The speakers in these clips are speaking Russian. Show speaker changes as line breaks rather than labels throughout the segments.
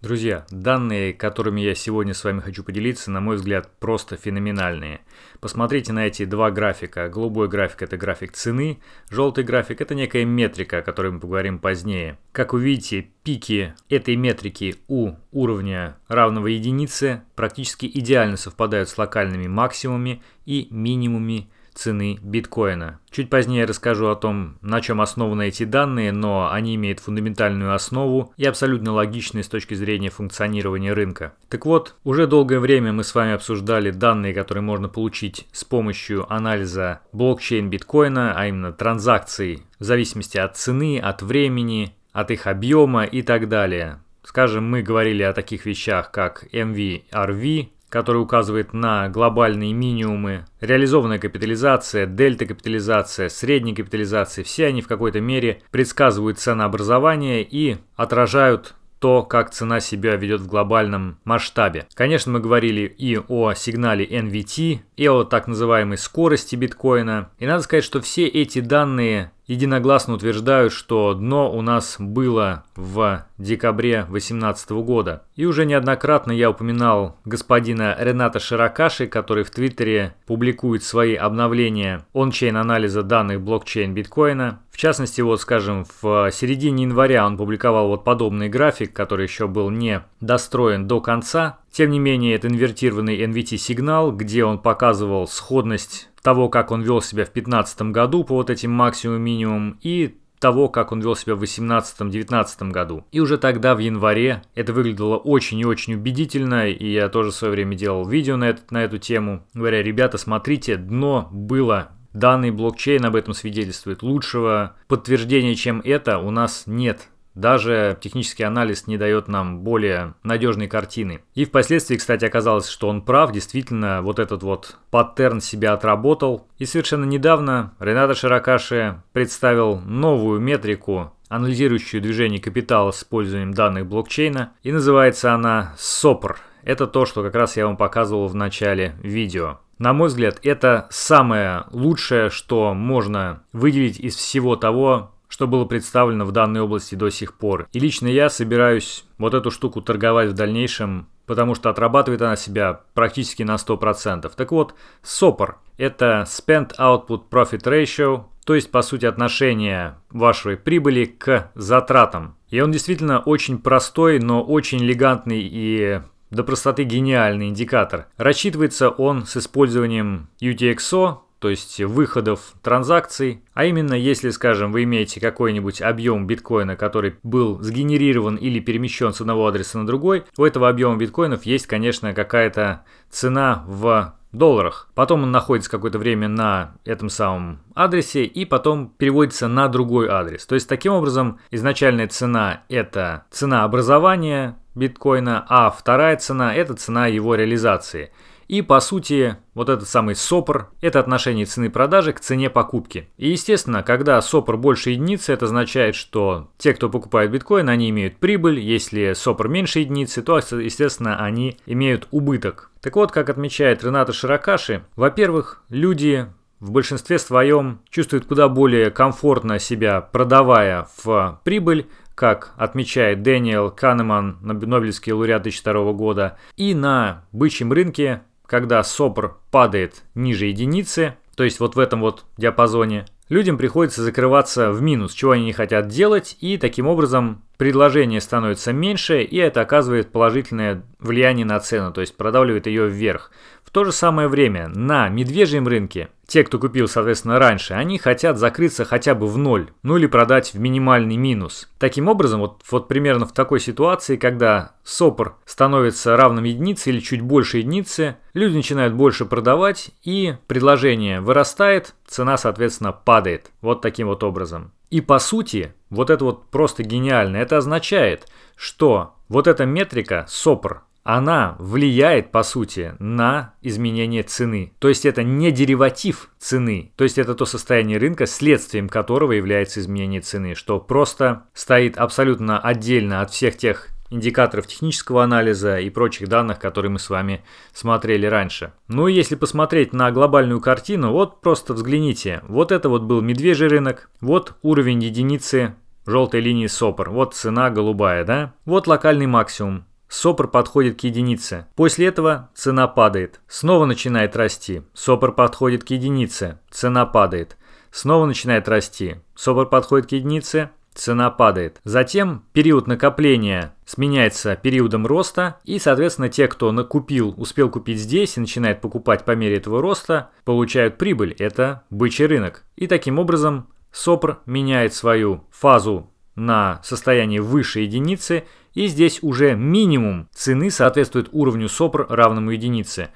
Друзья, данные, которыми я сегодня с вами хочу поделиться, на мой взгляд, просто феноменальные. Посмотрите на эти два графика. Голубой график – это график цены, желтый график – это некая метрика, о которой мы поговорим позднее. Как вы видите, пики этой метрики у уровня равного единице практически идеально совпадают с локальными максимумами и минимумами цены биткоина. Чуть позднее расскажу о том, на чем основаны эти данные, но они имеют фундаментальную основу и абсолютно логичны с точки зрения функционирования рынка. Так вот, уже долгое время мы с вами обсуждали данные, которые можно получить с помощью анализа блокчейн биткоина, а именно транзакций в зависимости от цены, от времени, от их объема и так далее. Скажем, мы говорили о таких вещах, как MVRV, который указывает на глобальные минимумы, реализованная капитализация, дельта-капитализация, средняя капитализация, все они в какой-то мере предсказывают ценообразование и отражают то, как цена себя ведет в глобальном масштабе. Конечно, мы говорили и о сигнале NVT, и о так называемой скорости биткоина. И надо сказать, что все эти данные единогласно утверждают, что дно у нас было в декабре 2018 года. И уже неоднократно я упоминал господина Рената Широкаши, который в Твиттере публикует свои обновления ончейн-анализа данных блокчейн биткоина. В частности, вот скажем, в середине января он публиковал вот подобный график, который еще был не достроен до конца. Тем не менее, это инвертированный NVT-сигнал, где он показывал сходность того, как он вел себя в 2015 году по вот этим максимум-минимум и того, как он вел себя в 2018-2019 году. И уже тогда, в январе, это выглядело очень и очень убедительно, и я тоже в свое время делал видео на, этот, на эту тему, говоря, ребята, смотрите, дно было Данный блокчейн об этом свидетельствует. Лучшего подтверждения, чем это, у нас нет. Даже технический анализ не дает нам более надежной картины. И впоследствии, кстати, оказалось, что он прав. Действительно, вот этот вот паттерн себя отработал. И совершенно недавно Рената Широкаши представил новую метрику, анализирующую движение капитала с использованием данных блокчейна. И называется она SOPR. Это то, что как раз я вам показывал в начале видео. На мой взгляд, это самое лучшее, что можно выделить из всего того, что было представлено в данной области до сих пор. И лично я собираюсь вот эту штуку торговать в дальнейшем, потому что отрабатывает она себя практически на 100%. Так вот, SOPR – это Spend Output Profit Ratio, то есть, по сути, отношение вашей прибыли к затратам. И он действительно очень простой, но очень элегантный и до простоты гениальный индикатор. Рассчитывается он с использованием UTXO, то есть выходов транзакций. А именно, если, скажем, вы имеете какой-нибудь объем биткоина, который был сгенерирован или перемещен с одного адреса на другой, у этого объема биткоинов есть, конечно, какая-то цена в долларах. Потом он находится какое-то время на этом самом адресе и потом переводится на другой адрес. То есть таким образом изначальная цена это цена образования биткоина, а вторая цена это цена его реализации. И по сути, вот этот самый СОПР – это отношение цены продажи к цене покупки. И естественно, когда СОПР больше единицы, это означает, что те, кто покупает биткоин, они имеют прибыль. Если СОПР меньше единицы, то, естественно, они имеют убыток. Так вот, как отмечает Рената Широкаши, во-первых, люди в большинстве своем чувствуют куда более комфортно себя, продавая в прибыль, как отмечает Дэниел Канеман, Нобелевский лауреат 2002 года, и на бычьем рынке когда СОПР падает ниже единицы, то есть вот в этом вот диапазоне, людям приходится закрываться в минус, чего они не хотят делать, и таким образом предложение становится меньше, и это оказывает положительное влияние на цену, то есть продавливает ее вверх. В то же самое время на медвежьем рынке те, кто купил, соответственно, раньше, они хотят закрыться хотя бы в ноль, ну или продать в минимальный минус. Таким образом, вот, вот примерно в такой ситуации, когда СОПР становится равным единице или чуть больше единицы, люди начинают больше продавать и предложение вырастает, цена, соответственно, падает. Вот таким вот образом. И по сути, вот это вот просто гениально. Это означает, что вот эта метрика СОПР, она влияет, по сути, на изменение цены. То есть это не дериватив цены, то есть это то состояние рынка, следствием которого является изменение цены, что просто стоит абсолютно отдельно от всех тех индикаторов технического анализа и прочих данных, которые мы с вами смотрели раньше. Ну и если посмотреть на глобальную картину, вот просто взгляните. Вот это вот был медвежий рынок, вот уровень единицы желтой линии СОПР, вот цена голубая, да? Вот локальный максимум, СОПР подходит к единице. После этого цена падает. Снова начинает расти. СОПР подходит к единице. Цена падает. Снова начинает расти. СОПР подходит к единице цена падает. Затем период накопления сменяется периодом роста, и, соответственно, те, кто накупил, успел купить здесь и начинает покупать по мере этого роста, получают прибыль. Это бычий рынок. И таким образом СОПР меняет свою фазу на состояние выше единицы, и здесь уже минимум цены соответствует уровню СОПР равному единице.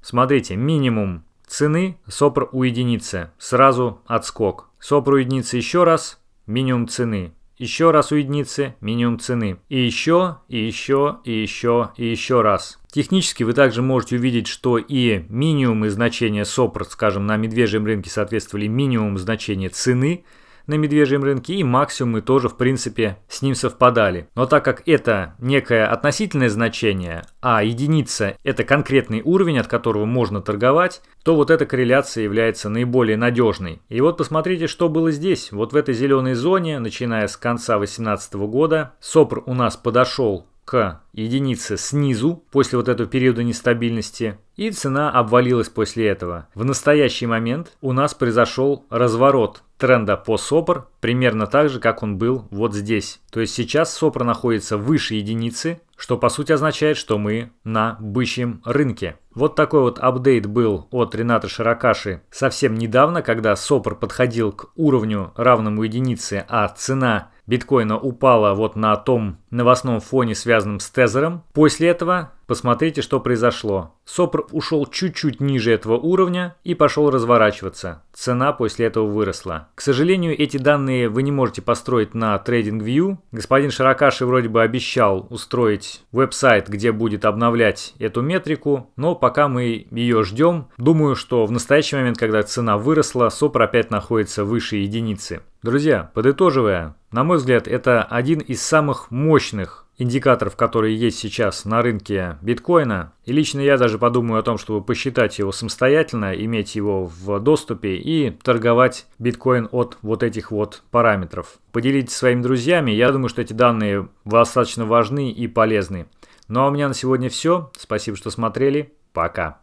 Смотрите, минимум цены СОПР у единицы. Сразу отскок. СОПР у единицы еще раз, минимум цены. Еще раз у единицы, минимум цены. И еще, и еще, и еще, и еще раз. Технически вы также можете увидеть, что и минимумы значения СОПР, скажем, на медвежьем рынке соответствовали минимум значения цены, на медвежьем рынке, и максимумы тоже, в принципе, с ним совпадали. Но так как это некое относительное значение, а единица – это конкретный уровень, от которого можно торговать, то вот эта корреляция является наиболее надежной. И вот посмотрите, что было здесь. Вот в этой зеленой зоне, начиная с конца 2018 года, СОПР у нас подошел к единице снизу после вот этого периода нестабильности, и цена обвалилась после этого. В настоящий момент у нас произошел разворот тренда по СОПР примерно так же, как он был вот здесь. То есть сейчас СОПР находится выше единицы, что по сути означает, что мы на бычьем рынке. Вот такой вот апдейт был от Рената Широкаши совсем недавно, когда СОПР подходил к уровню равному единице, а цена биткоина упала вот на том новостном фоне, связанном с тезером. После этого посмотрите, что произошло. СОПР ушел чуть-чуть ниже этого уровня и пошел разворачиваться. Цена после этого выросла. К сожалению, эти данные вы не можете построить на TradingView. Господин Широкаши вроде бы обещал устроить веб-сайт, где будет обновлять эту метрику, но пока мы ее ждем, думаю, что в настоящий момент, когда цена выросла, СОПР опять находится выше единицы. Друзья, подытоживая, на мой взгляд, это один из самых мощных индикаторов, которые есть сейчас на рынке биткоина. И лично я даже подумаю о том, чтобы посчитать его самостоятельно, иметь его в доступе и торговать биткоин от вот этих вот параметров. Поделитесь своими друзьями, я думаю, что эти данные достаточно важны и полезны. Ну а у меня на сегодня все. Спасибо, что смотрели. Пока.